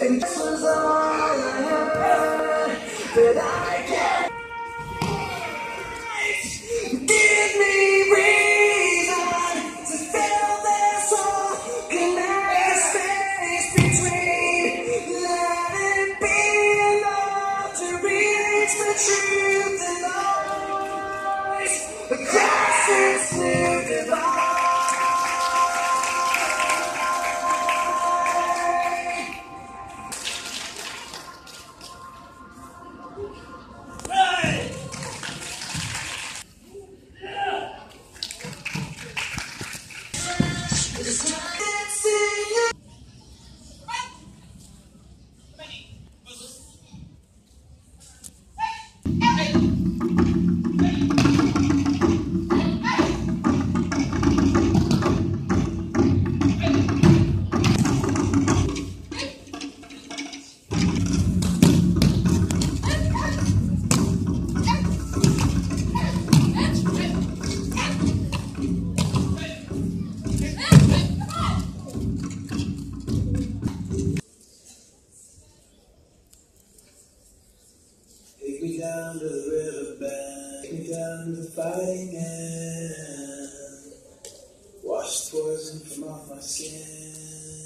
And this was all I heard. But I Take me down to the riverbank, take me down to the fighting end. Wash the poison from off my skin.